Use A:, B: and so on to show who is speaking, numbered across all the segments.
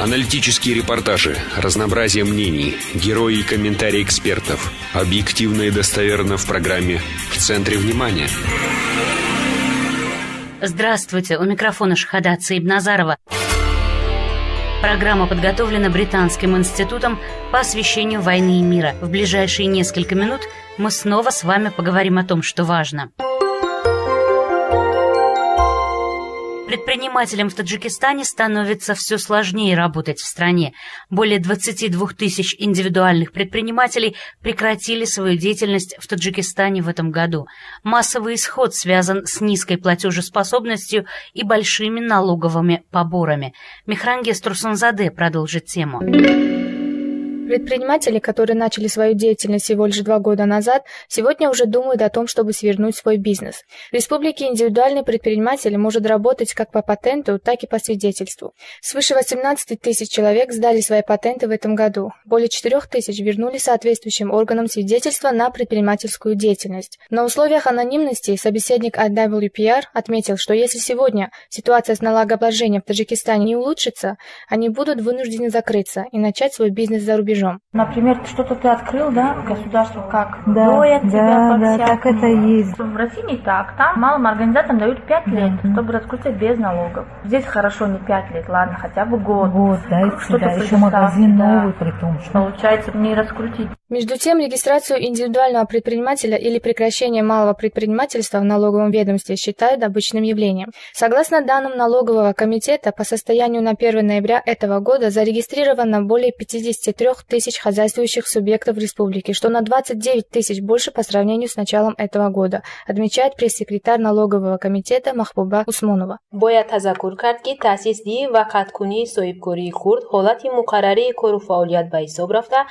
A: Аналитические репортажи, разнообразие мнений, герои и комментарии экспертов. Объективно и достоверно в программе «В центре внимания».
B: Здравствуйте, у микрофона Шахада Цаибназарова. Программа подготовлена Британским институтом по освещению войны и мира. В ближайшие несколько минут мы снова с вами поговорим о том, что важно – Предпринимателям в Таджикистане становится все сложнее работать в стране. Более 22 тысяч индивидуальных предпринимателей прекратили свою деятельность в Таджикистане в этом году. Массовый исход связан с низкой платежеспособностью и большими налоговыми поборами. Мехрангес Трусанзаде продолжит тему.
C: Предприниматели, которые начали свою деятельность всего лишь два года назад, сегодня уже думают о том, чтобы свернуть свой бизнес. В республике индивидуальный предприниматель может работать как по патенту, так и по свидетельству. Свыше 18 тысяч человек сдали свои патенты в этом году. Более 4 тысяч вернули соответствующим органам свидетельства на предпринимательскую деятельность. На условиях анонимности собеседник от WPR отметил, что если сегодня ситуация с налогообложением в Таджикистане не улучшится, они будут вынуждены закрыться и начать свой бизнес за рубежом рубежом.
D: Например, что-то ты открыл, да, государство как
E: да,
D: доят
E: да,
D: тебя
E: да, да, так это есть.
D: В России не так. Там малым организациям дают 5 лет, mm-hmm. чтобы раскрутить без налогов. Здесь хорошо не 5 лет, ладно, хотя бы год.
E: Вот, дайте, да, еще магазин да. новый при том,
D: что... Получается, не раскрутить.
C: Между тем, регистрацию индивидуального предпринимателя или прекращение малого предпринимательства в налоговом ведомстве считают обычным явлением. Согласно данным налогового комитета, по состоянию на 1 ноября этого года зарегистрировано более 53 тысяч хозяйствующих субъектов республики, что на 29 тысяч больше по сравнению с началом этого года, отмечает пресс-секретарь налогового комитета Махбуба Усмонова.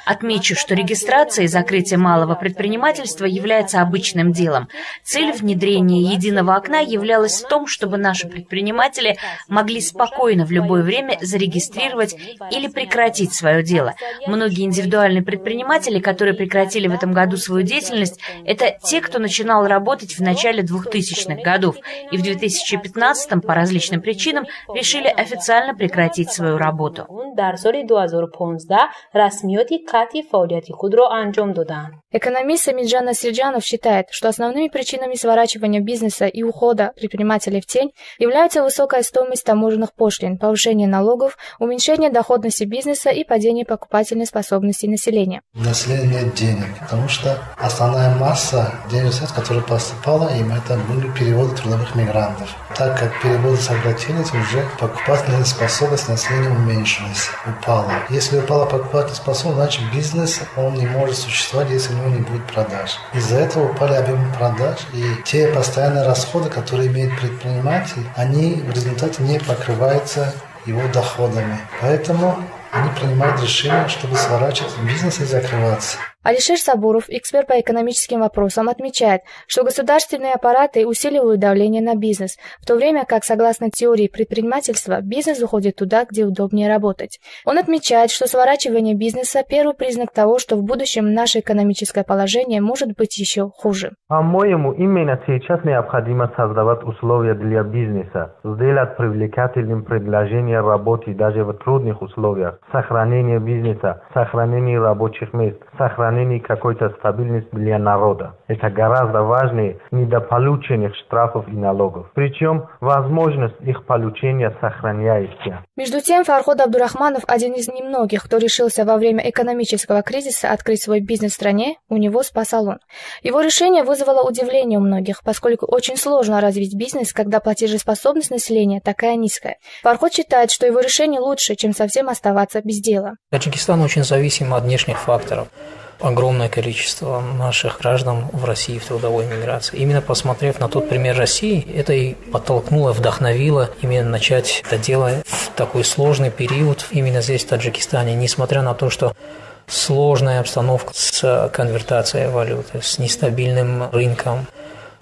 B: Отмечу, что регистрация и закрытие малого предпринимательства является обычным делом. Цель внедрения единого окна являлась в том, чтобы наши предприниматели могли спокойно в любое время зарегистрировать или прекратить свое дело. Многие многие индивидуальные предприниматели, которые прекратили в этом году свою деятельность, это те, кто начинал работать в начале 2000-х годов и в 2015 по различным причинам решили официально прекратить свою работу.
C: Экономист Самиджан Насирджанов считает, что основными причинами сворачивания бизнеса и ухода предпринимателей в тень являются высокая стоимость таможенных пошлин, повышение налогов, уменьшение доходности бизнеса и падение покупательной способности населения.
F: Население нет денег, потому что основная масса денежных средств, которые поступала им, это были переводы трудовых мигрантов. Так как переводы сократились, уже покупательная способность населения уменьшилась, упала. Если упала покупательная способность, значит бизнес, он не может существовать, если него не будет продаж. Из-за этого упали объемы продаж, и те постоянные расходы, которые имеет предприниматель, они в результате не покрываются его доходами. Поэтому они принимают решение, чтобы сворачивать бизнес и закрываться.
C: Алишер Сабуров, эксперт по экономическим вопросам, отмечает, что государственные аппараты усиливают давление на бизнес, в то время как, согласно теории предпринимательства, бизнес уходит туда, где удобнее работать. Он отмечает, что сворачивание бизнеса – первый признак того, что в будущем наше экономическое положение может быть еще хуже.
G: По-моему, именно сейчас необходимо создавать условия для бизнеса, сделать привлекательным предложение работы даже в трудных условиях, сохранение бизнеса, сохранение рабочих мест, сохранение сохранении какой-то стабильности для народа. Это гораздо важнее недополучения штрафов и налогов. Причем возможность их получения сохраняется.
C: Между тем, Фарход Абдурахманов один из немногих, кто решился во время экономического кризиса открыть свой бизнес в стране, у него спа-салон. Его решение вызвало удивление у многих, поскольку очень сложно развить бизнес, когда платежеспособность населения такая низкая. Фарход считает, что его решение лучше, чем совсем оставаться без дела.
H: Таджикистан очень зависим от внешних факторов огромное количество наших граждан в России в трудовой миграции. Именно посмотрев на тот пример России, это и подтолкнуло, вдохновило именно начать это дело в такой сложный период именно здесь, в Таджикистане, несмотря на то, что сложная обстановка с конвертацией валюты, с нестабильным рынком,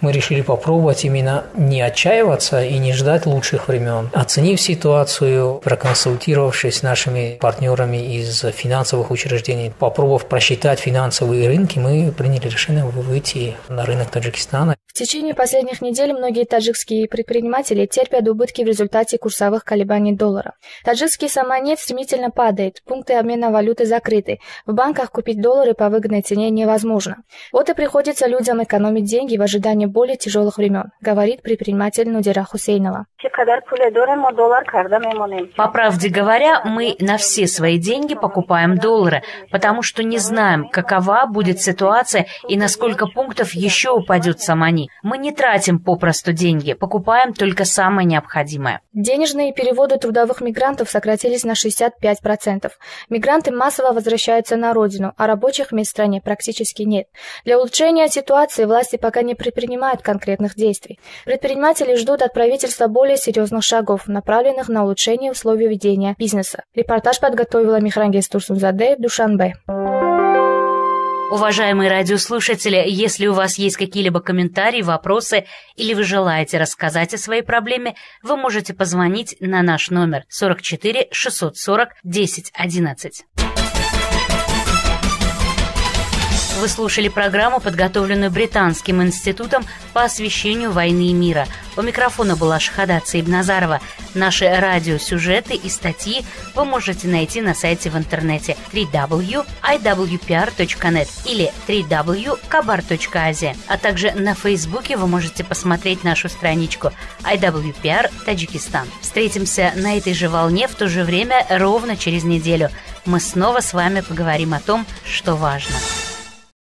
H: мы решили попробовать именно не отчаиваться и не ждать лучших времен. Оценив ситуацию, проконсультировавшись с нашими партнерами из финансовых учреждений, попробовав просчитать финансовые рынки, мы приняли решение выйти на рынок Таджикистана
C: течение последних недель многие таджикские предприниматели терпят убытки в результате курсовых колебаний доллара. Таджикский самонет стремительно падает, пункты обмена валюты закрыты, в банках купить доллары по выгодной цене невозможно. Вот и приходится людям экономить деньги в ожидании более тяжелых времен, говорит предприниматель Нудира Хусейнова.
B: По правде говоря, мы на все свои деньги покупаем доллары, потому что не знаем, какова будет ситуация и на сколько пунктов еще упадет Мы не тратим попросту деньги, покупаем только самое необходимое.
C: Денежные переводы трудовых мигрантов сократились на 65%. Мигранты массово возвращаются на родину, а рабочих мест в стране практически нет. Для улучшения ситуации власти пока не предпринимают конкретных действий. Предприниматели ждут от правительства более серьезных шагов, направленных на улучшение условий ведения бизнеса. Репортаж подготовила Михрангес Турсунзаде, Душанбе.
B: Уважаемые радиослушатели, если у вас есть какие-либо комментарии, вопросы или вы желаете рассказать о своей проблеме, вы можете позвонить на наш номер 44 640 10 11. Вы слушали программу, подготовленную Британским институтом по освещению войны и мира. У микрофона была Шахада Цейбназарова. Наши радиосюжеты и статьи вы можете найти на сайте в интернете www.iwpr.net или www.kabar.asia, а также на Фейсбуке вы можете посмотреть нашу страничку IWPR Таджикистан. Встретимся на этой же волне в то же время ровно через неделю. Мы снова с вами поговорим о том, что важно.